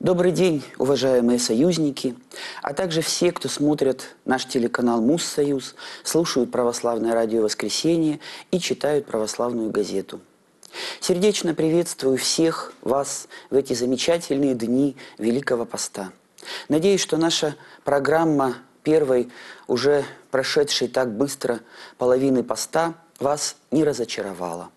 Добрый день, уважаемые союзники, а также все, кто смотрят наш телеканал Муссоюз, слушают православное радио «Воскресенье» и читают православную газету. Сердечно приветствую всех вас в эти замечательные дни Великого Поста. Надеюсь, что наша программа первой, уже прошедшей так быстро половины поста, вас не разочаровала.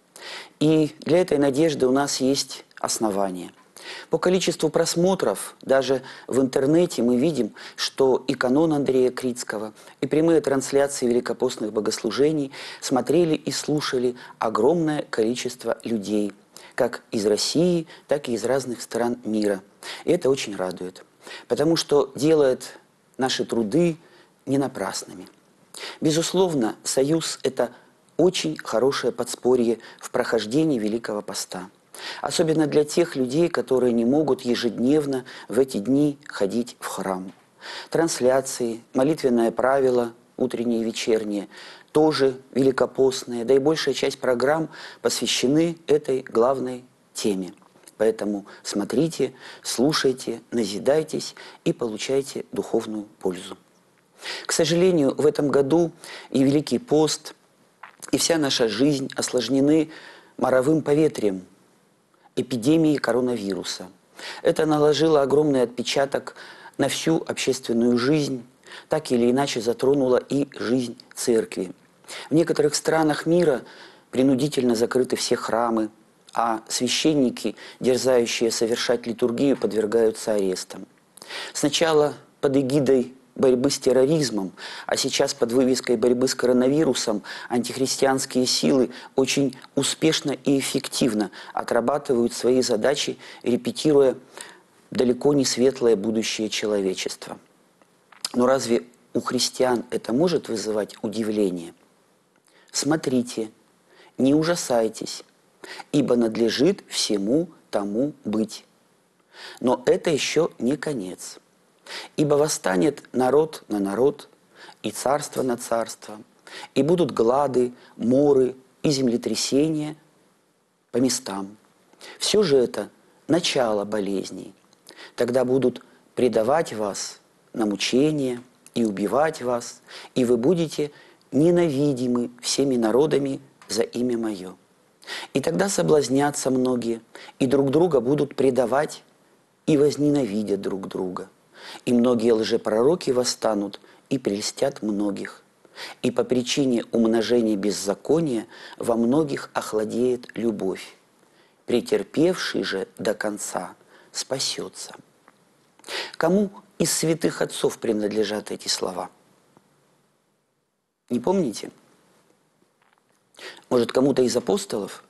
И для этой надежды у нас есть основания – по количеству просмотров даже в интернете мы видим, что и канон Андрея Критского, и прямые трансляции великопостных богослужений смотрели и слушали огромное количество людей, как из России, так и из разных стран мира. И это очень радует, потому что делает наши труды не напрасными. Безусловно, союз – это очень хорошее подспорье в прохождении Великого Поста – Особенно для тех людей, которые не могут ежедневно в эти дни ходить в храм. Трансляции, молитвенное правило, утренние и вечерние, тоже великопостные, да и большая часть программ посвящены этой главной теме. Поэтому смотрите, слушайте, назидайтесь и получайте духовную пользу. К сожалению, в этом году и Великий пост, и вся наша жизнь осложнены моровым поветрием – эпидемии коронавируса. Это наложило огромный отпечаток на всю общественную жизнь, так или иначе затронуло и жизнь церкви. В некоторых странах мира принудительно закрыты все храмы, а священники, дерзающие совершать литургию, подвергаются арестам. Сначала под эгидой борьбы с терроризмом, а сейчас под вывеской борьбы с коронавирусом антихристианские силы очень успешно и эффективно отрабатывают свои задачи, репетируя далеко не светлое будущее человечества. Но разве у христиан это может вызывать удивление? Смотрите, не ужасайтесь, ибо надлежит всему тому быть. Но это еще не конец – Ибо восстанет народ на народ, и царство на царство, и будут глады, моры и землетрясения по местам. Все же это начало болезней. Тогда будут предавать вас на мучение и убивать вас, и вы будете ненавидимы всеми народами за имя Мое. И тогда соблазнятся многие, и друг друга будут предавать, и возненавидят друг друга – и многие лжепророки восстанут и прельстят многих. И по причине умножения беззакония во многих охладеет любовь. Претерпевший же до конца спасется. Кому из святых отцов принадлежат эти слова? Не помните? Может, кому-то из апостолов?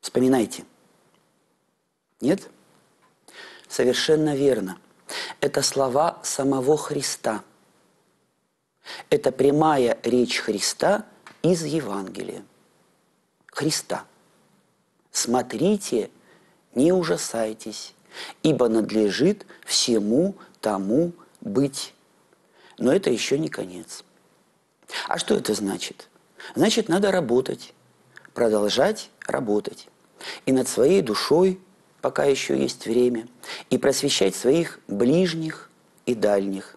Вспоминайте. Нет? Совершенно верно. Это слова самого Христа. Это прямая речь Христа из Евангелия. Христа. Смотрите, не ужасайтесь, ибо надлежит всему тому быть. Но это еще не конец. А что это значит? Значит, надо работать, продолжать работать. И над своей душой, пока еще есть время, и просвещать своих ближних и дальних,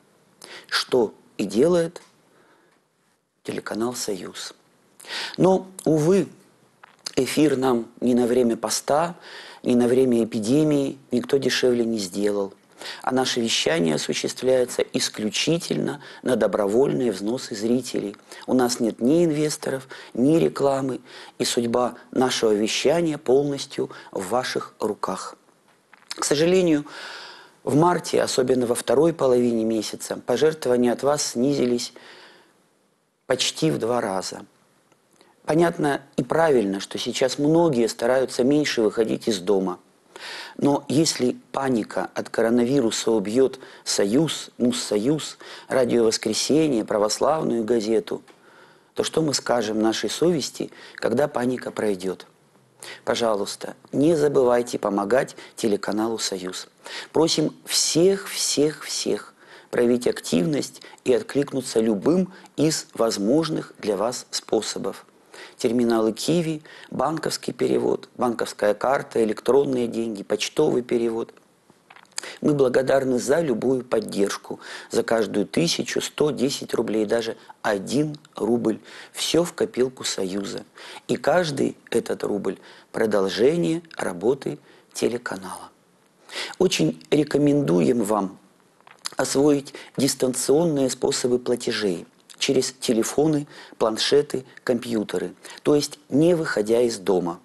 что и делает телеканал «Союз». Но, увы, эфир нам ни на время поста, ни на время эпидемии никто дешевле не сделал. А наше вещание осуществляется исключительно на добровольные взносы зрителей. У нас нет ни инвесторов, ни рекламы, и судьба нашего вещания полностью в ваших руках. К сожалению, в марте, особенно во второй половине месяца, пожертвования от вас снизились почти в два раза. Понятно и правильно, что сейчас многие стараются меньше выходить из дома – но если паника от коронавируса убьет Союз, Муссоюз, Радио Воскресенье, православную газету, то что мы скажем нашей совести, когда паника пройдет? Пожалуйста, не забывайте помогать телеканалу «Союз». Просим всех, всех, всех проявить активность и откликнуться любым из возможных для вас способов терминалы Киви, банковский перевод, банковская карта, электронные деньги, почтовый перевод. Мы благодарны за любую поддержку, за каждую тысячу, сто, десять рублей, даже один рубль. Все в копилку Союза. И каждый этот рубль – продолжение работы телеканала. Очень рекомендуем вам освоить дистанционные способы платежей через телефоны, планшеты, компьютеры, то есть не выходя из дома.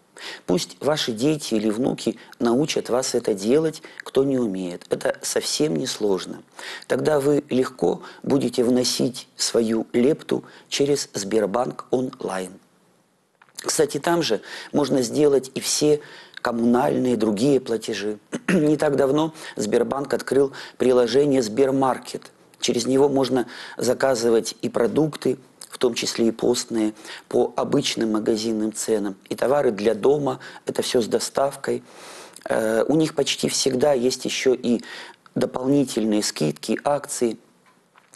Пусть ваши дети или внуки научат вас это делать, кто не умеет. Это совсем не сложно. Тогда вы легко будете вносить свою лепту через Сбербанк онлайн. Кстати, там же можно сделать и все коммунальные, другие платежи. Не так давно Сбербанк открыл приложение Сбермаркет. Через него можно заказывать и продукты, в том числе и постные, по обычным магазинным ценам. И товары для дома, это все с доставкой. Э, у них почти всегда есть еще и дополнительные скидки, акции.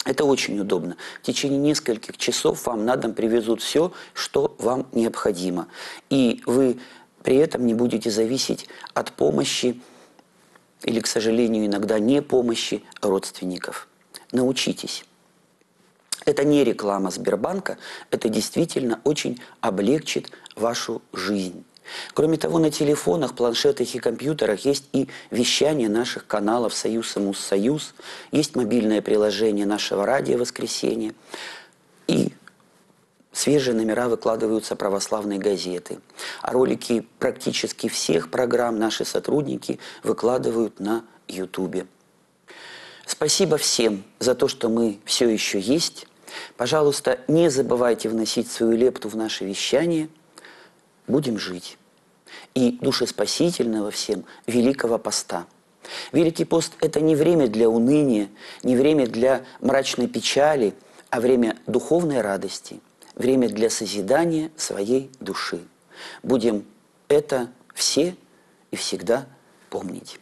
Это очень удобно. В течение нескольких часов вам на дом привезут все, что вам необходимо. И вы при этом не будете зависеть от помощи или, к сожалению, иногда не помощи родственников. Научитесь. Это не реклама Сбербанка, это действительно очень облегчит вашу жизнь. Кроме того, на телефонах, планшетах и компьютерах есть и вещание наших каналов «Союз и Муссоюз», есть мобильное приложение нашего радио «Воскресенье», и свежие номера выкладываются православные газеты. А ролики практически всех программ наши сотрудники выкладывают на Ютубе. Спасибо всем за то, что мы все еще есть. Пожалуйста, не забывайте вносить свою лепту в наше вещание. Будем жить. И душеспасительного всем Великого Поста. Великий пост – это не время для уныния, не время для мрачной печали, а время духовной радости – время для созидания своей души. Будем это все и всегда помнить.